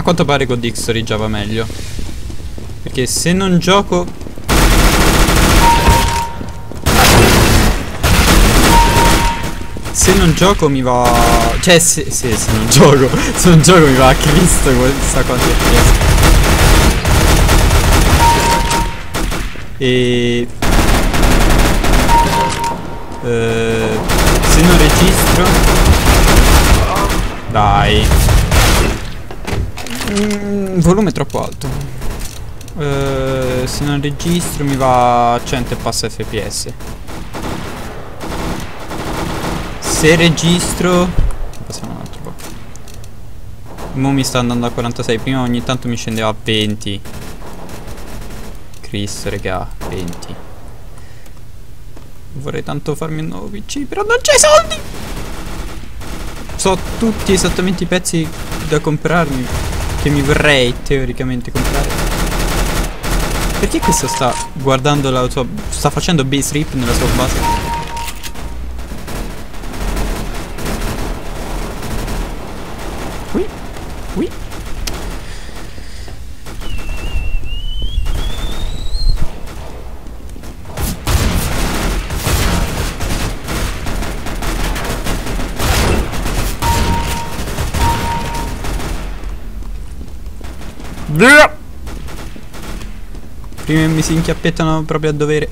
A quanto pare con Dixory già va meglio. Perché se non gioco... Se non gioco mi va... Cioè se, se, se non gioco... Se non gioco mi va a Cristo questa quanti FPS. E... Eh, se non registro... Dai. Mm, volume troppo alto. Eh, se non registro mi va a 100 e passa fps. Se registro... Passiamo un altro po'. Mo mi sta andando a 46. Prima ogni tanto mi scendeva a 20. Cristo, raga, 20. Vorrei tanto farmi un nuovo PC, però non c'è soldi! So tutti esattamente i pezzi da comprarmi che mi vorrei teoricamente comprare. Perché questo sta guardando la sua... sta facendo base rip nella sua base? Prima mi si inchiappettano proprio a dovere.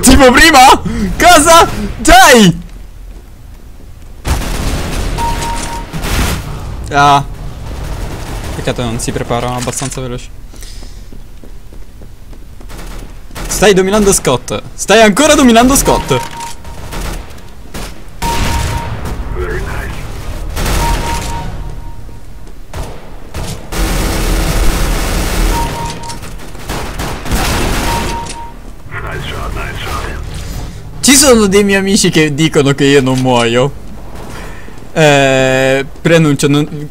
Tipo prima? Cosa? Dai! Ah. Peccato non si preparano abbastanza veloci. Stai dominando Scott. Stai ancora dominando Scott. Ci sono dei miei amici che dicono che io non muoio. Eh, preannuncio, non-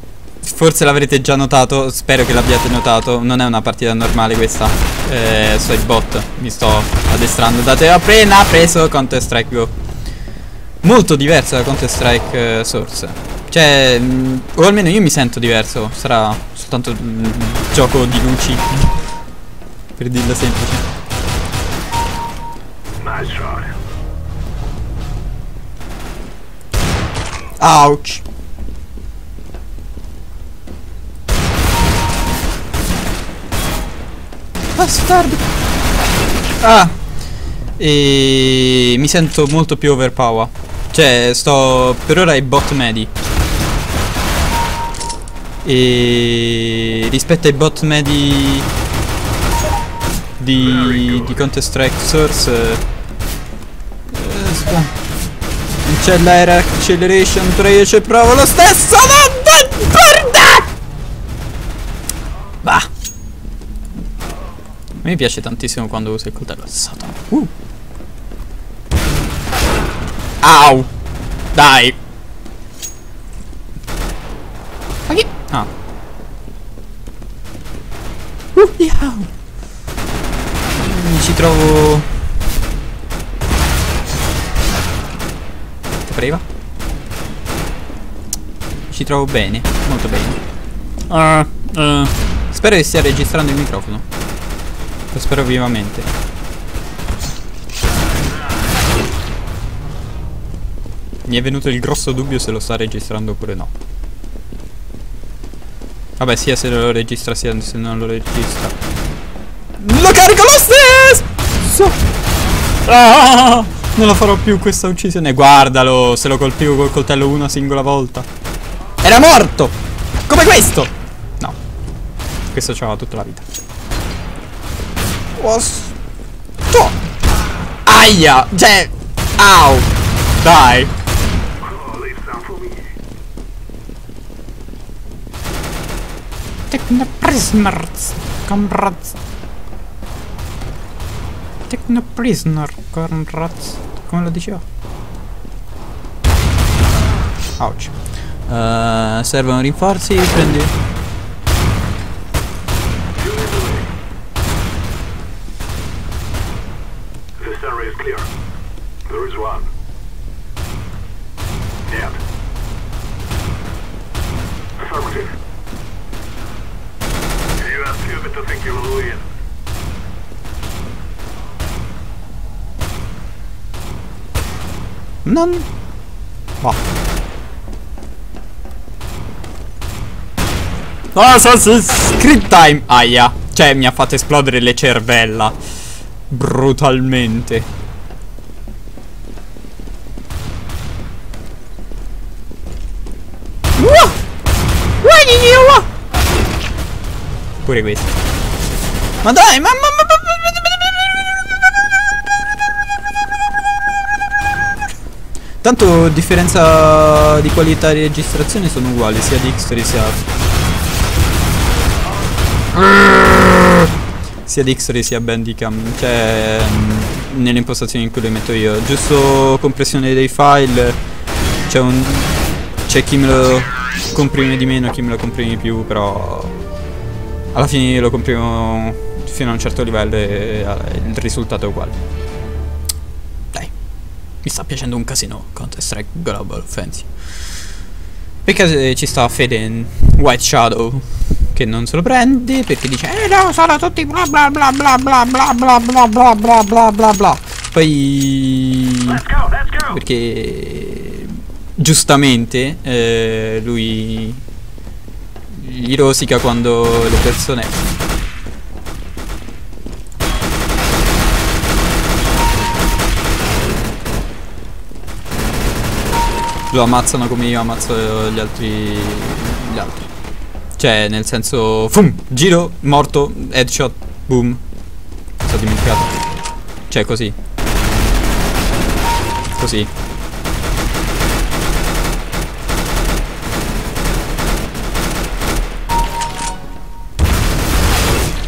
forse l'avrete già notato, spero che l'abbiate notato. Non è una partita normale questa. Eh, so i bot, mi sto addestrando. Date appena preso Counter Strike Go. Molto diverso da Counter Strike eh, Source. Cioè, mh, o almeno io mi sento diverso. Sarà soltanto un gioco di luci. per dirlo semplice. Ouch. Bastardo. Ah. E mi sento molto più overpower. Cioè, sto per ora ai bot medi. E rispetto ai bot medi di, di Counter Strike Source eh, non c'è l'air acceleration, però io ci provo lo stesso. Non importa! Bah. Me piace tantissimo quando uso il coltello. Satana. Uh. Au. Dai. Ma che? Ah. Uh, iau. Mi ci trovo Preva? Ci trovo bene, molto bene. Ah, ah. spero che stia registrando il microfono. Lo spero vivamente. Mi è venuto il grosso dubbio se lo sta registrando oppure no. Vabbè, sia se lo registra sia se non lo registra. Lo carico lo stesso! Ah! Non la farò più questa uccisione. Guardalo, se lo colpivo col coltello una singola volta. Era morto! Come questo! No. Questo c'aveva tutta la vita. Oh, sto- Aia! Cioè... Au! Dai! They sound for me. Techno prisoners, comrades. Techno prisoner, comrades. Come lo diceva? Ouch. Eh, servono rinforzi, prendi. to think you will win. None. Oh. 啊，so, so, script time! Aia. Cioè, mi ha fatto esplodere le cervella. Brutalmente. Pure questo. Ma dai, ma, ma, ma, ma- Tanto differenza di qualità di registrazione sono uguali sia di Xtory sia sia di Xtory sia Bandicam cioè mm, nelle impostazioni in cui le metto io giusto compressione dei file c'è un c'è chi me lo comprime di meno chi me lo comprime di più però alla fine lo comprimo fino a un certo livello e eh, il risultato è uguale dai mi sta piacendo un casino Counter Strike Global Offensive perché ci sta Fede in White Shadow che non se lo prende perché dice Eh no sono tutti bla bla bla bla bla bla bla bla bla bla bla bla bla Poi Let's go, let's go. perché giustamente eh, lui gli rosica quando le persone lo ammazzano come io ammazzo gli altri gli altri. Cioè nel senso fum giro morto headshot boom. Mi sono dimenticato. Cioè così. Così.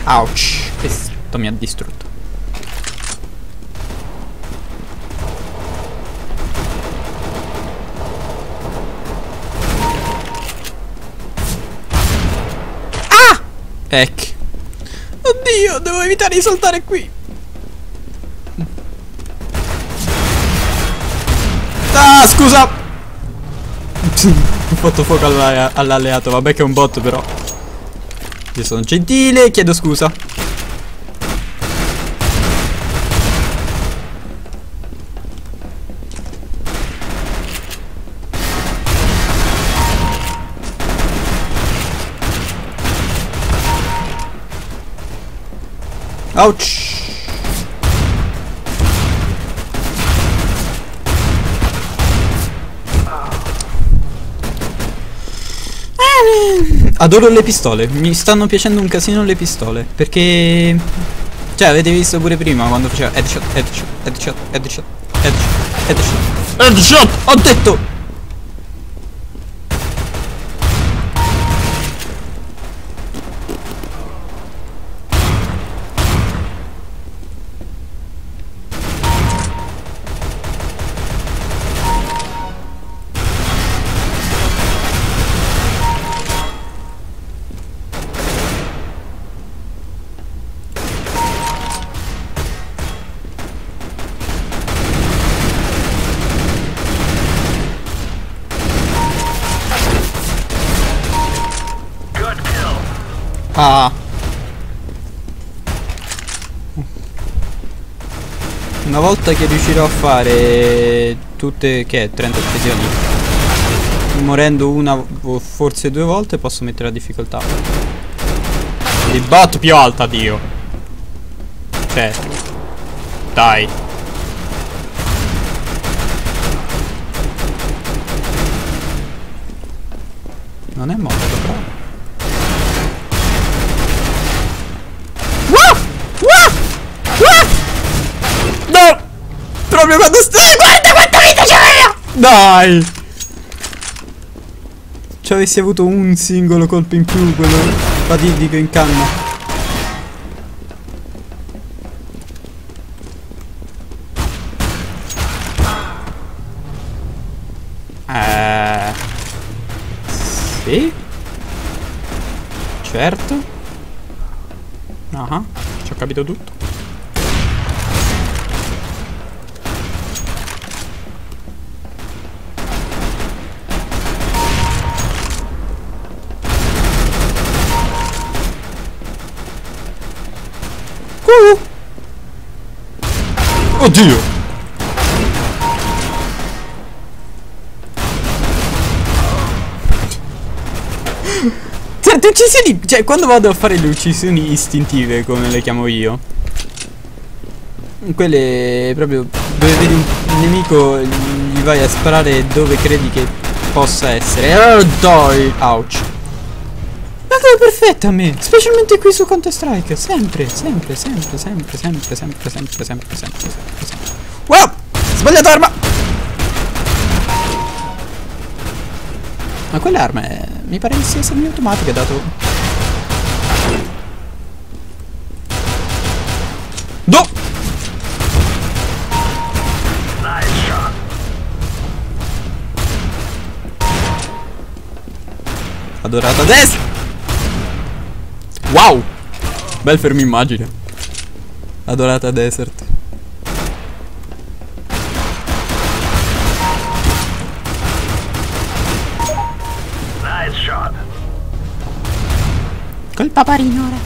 Ouch. Questo mi ha distrutto Devo evitare di saltare qui. Ah, scusa. Ho fatto fuoco alla- all'alleato. Vabbè che è un bot però. Io sono gentile, chiedo scusa. Ouch. Adoro le pistole, mi stanno piacendo un casino le pistole, perché... Cioè, avete visto pure prima quando faceva headshot, headshot, headshot, headshot, headshot, headshot, headshot, ho detto! Ah. Una volta che riuscirò a fare tutte, che è, 30 uccisioni, morendo una o forse due volte, posso mettere la difficoltà. Di bot più alta, Dio. Cioè, dai. Non è morto, bravo. No! Proprio quando stai. Guarda quanta vita c'aveva! Dai! Ci avessi avuto un singolo colpo in più, quello fatidico in canna. Eh. Sì? Certo. Ah, ci ho capito tutto. Uh! Oddio! Certe uccisioni... Cioè, quando vado a fare le uccisioni istintive, come le chiamo io, quelle proprio dove vedi un nemico gli vai a sparare dove credi che possa essere. Eh, e doi! Ouch! È perfetta a me, specialmente qui su Counter Strike, sempre, sempre, sempre, sempre, sempre, sempre, sempre, sempre, sempre, sempre, sempre. Wow! Sbagliato arma! Ma quell'arma è... mi pare che sia semi-automatica dato... No! Nice shot. Wow! Bel fermo immagine. Adorata desert. Nice shot. Col paparino ora.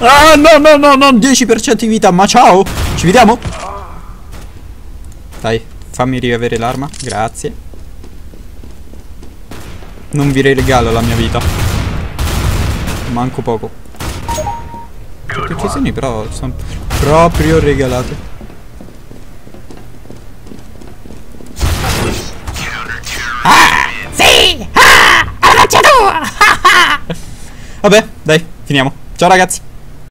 Ah no no no no 10% di vita ma ciao Ci vediamo Dai fammi riavere l'arma Grazie Non vi regalo la mia vita Manco poco. Le uccisioni però sono proprio regalate Ah! Sì! Ah! Alla tua! Vabbè dai finiamo. Ciao ragazzi